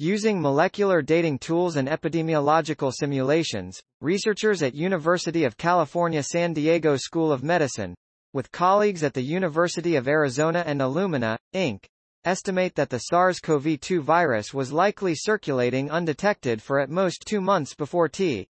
Using molecular dating tools and epidemiological simulations, researchers at University of California San Diego School of Medicine, with colleagues at the University of Arizona and Illumina, Inc., estimate that the SARS-CoV-2 virus was likely circulating undetected for at most two months before T.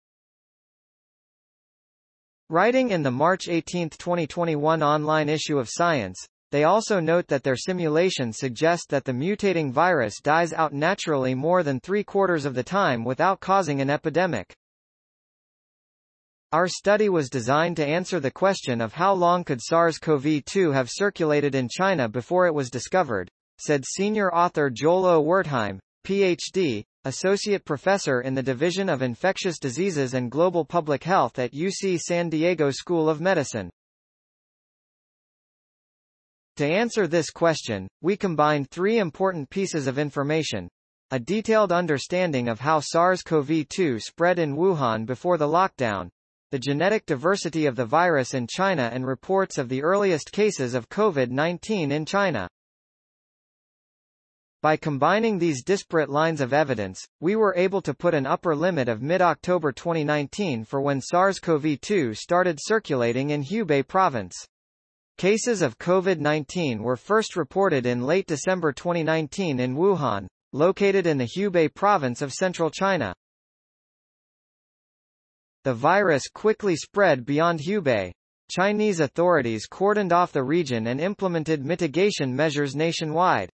Writing in the March 18, 2021 online issue of Science, they also note that their simulations suggest that the mutating virus dies out naturally more than three-quarters of the time without causing an epidemic. Our study was designed to answer the question of how long could SARS-CoV-2 have circulated in China before it was discovered, said senior author Joel O. Wertheim, Ph.D., Associate Professor in the Division of Infectious Diseases and Global Public Health at UC San Diego School of Medicine. To answer this question, we combined three important pieces of information. A detailed understanding of how SARS-CoV-2 spread in Wuhan before the lockdown, the genetic diversity of the virus in China and reports of the earliest cases of COVID-19 in China. By combining these disparate lines of evidence, we were able to put an upper limit of mid-October 2019 for when SARS-CoV-2 started circulating in Hubei province. Cases of COVID-19 were first reported in late December 2019 in Wuhan, located in the Hubei province of central China. The virus quickly spread beyond Hubei. Chinese authorities cordoned off the region and implemented mitigation measures nationwide.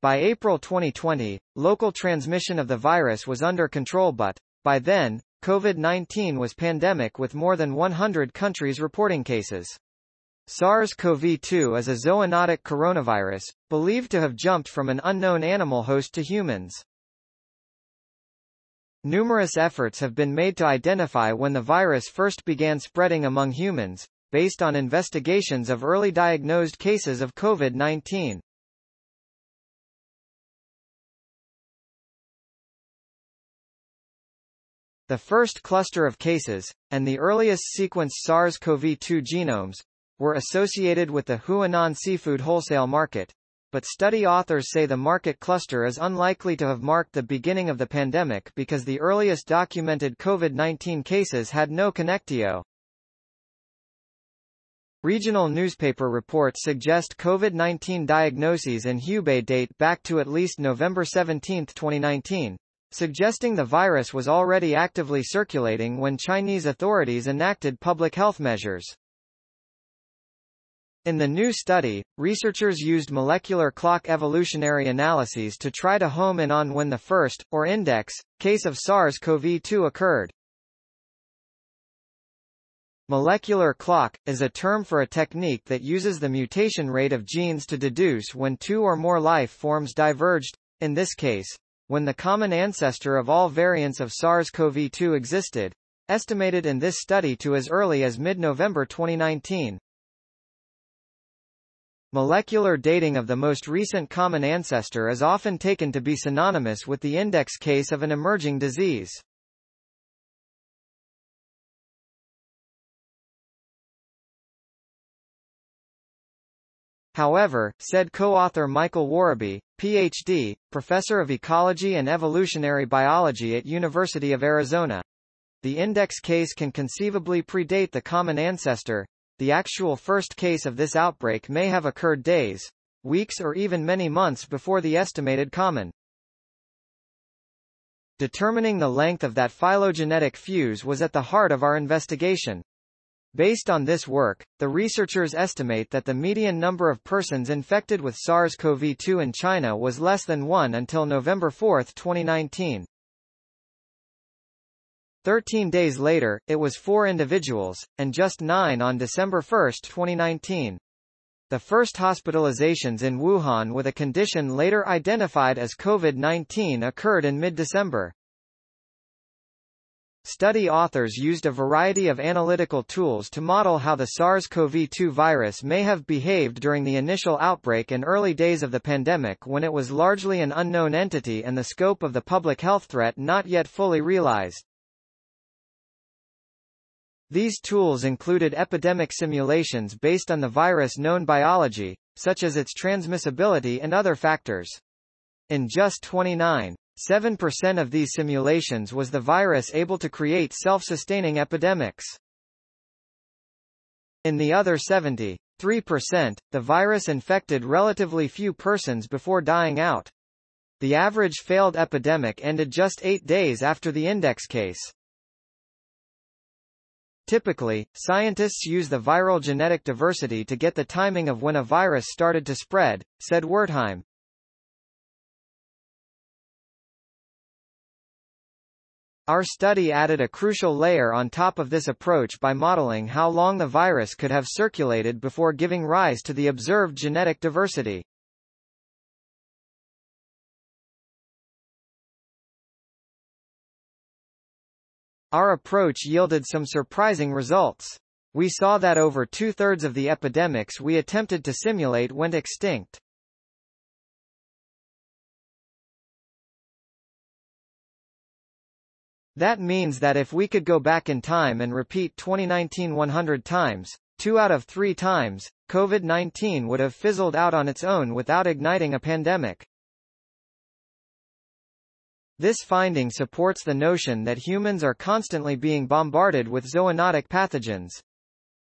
By April 2020, local transmission of the virus was under control but, by then, COVID-19 was pandemic with more than 100 countries reporting cases. SARS-CoV-2 is a zoonotic coronavirus, believed to have jumped from an unknown animal host to humans. Numerous efforts have been made to identify when the virus first began spreading among humans, based on investigations of early diagnosed cases of COVID-19. The first cluster of cases, and the earliest sequenced SARS-CoV-2 genomes, were associated with the Huanan seafood wholesale market, but study authors say the market cluster is unlikely to have marked the beginning of the pandemic because the earliest documented COVID-19 cases had no connectio. Regional newspaper reports suggest COVID-19 diagnoses in Hubei date back to at least November 17, 2019, suggesting the virus was already actively circulating when Chinese authorities enacted public health measures. In the new study, researchers used molecular clock evolutionary analyses to try to home in on when the first, or index, case of SARS-CoV-2 occurred. Molecular clock, is a term for a technique that uses the mutation rate of genes to deduce when two or more life forms diverged, in this case, when the common ancestor of all variants of SARS-CoV-2 existed, estimated in this study to as early as mid-November 2019. Molecular dating of the most recent common ancestor is often taken to be synonymous with the index case of an emerging disease. However, said co-author Michael Worobey, Ph.D., professor of ecology and evolutionary biology at University of Arizona, the index case can conceivably predate the common ancestor. The actual first case of this outbreak may have occurred days, weeks or even many months before the estimated common. Determining the length of that phylogenetic fuse was at the heart of our investigation. Based on this work, the researchers estimate that the median number of persons infected with SARS-CoV-2 in China was less than 1 until November 4, 2019. Thirteen days later, it was four individuals, and just nine on December 1, 2019. The first hospitalizations in Wuhan with a condition later identified as COVID-19 occurred in mid-December. Study authors used a variety of analytical tools to model how the SARS-CoV-2 virus may have behaved during the initial outbreak and early days of the pandemic when it was largely an unknown entity and the scope of the public health threat not yet fully realized. These tools included epidemic simulations based on the virus known biology, such as its transmissibility and other factors. In just 29.7% of these simulations was the virus able to create self-sustaining epidemics. In the other 73%, the virus infected relatively few persons before dying out. The average failed epidemic ended just eight days after the index case. Typically, scientists use the viral genetic diversity to get the timing of when a virus started to spread, said Wertheim. Our study added a crucial layer on top of this approach by modeling how long the virus could have circulated before giving rise to the observed genetic diversity. Our approach yielded some surprising results. We saw that over two-thirds of the epidemics we attempted to simulate went extinct. That means that if we could go back in time and repeat 2019 100 times, two out of three times, COVID-19 would have fizzled out on its own without igniting a pandemic. This finding supports the notion that humans are constantly being bombarded with zoonotic pathogens.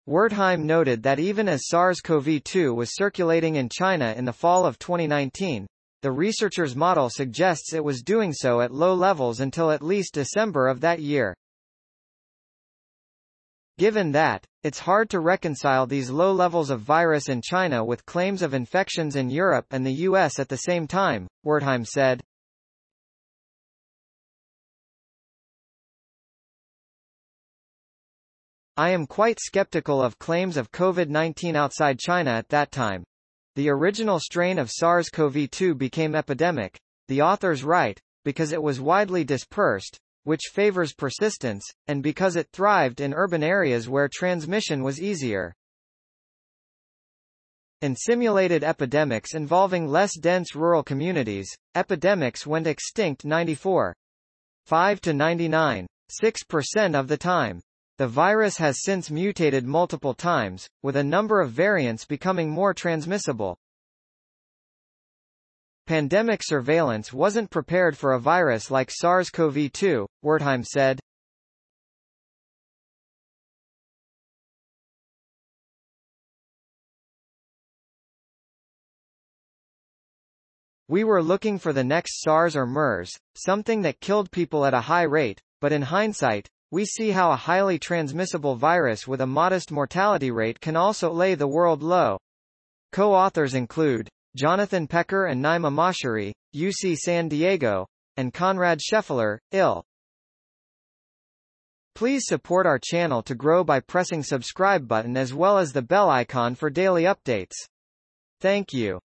Wertheim noted that even as SARS-CoV-2 was circulating in China in the fall of 2019, the researcher's model suggests it was doing so at low levels until at least December of that year. Given that, it's hard to reconcile these low levels of virus in China with claims of infections in Europe and the US at the same time, Wertheim said. I am quite skeptical of claims of COVID-19 outside China at that time. The original strain of SARS-CoV-2 became epidemic, the authors write, because it was widely dispersed, which favors persistence, and because it thrived in urban areas where transmission was easier. In simulated epidemics involving less dense rural communities, epidemics went extinct 94. 5 to 99. 6% of the time. The virus has since mutated multiple times, with a number of variants becoming more transmissible. Pandemic surveillance wasn't prepared for a virus like SARS-CoV-2, Wertheim said. We were looking for the next SARS or MERS, something that killed people at a high rate, but in hindsight, we see how a highly transmissible virus with a modest mortality rate can also lay the world low. Co-authors include Jonathan Pekar and Niema Moshiri, UC San Diego, and Konrad Scheffler, IL. Please support our channel to grow by pressing subscribe button as well as the bell icon for daily updates. Thank you.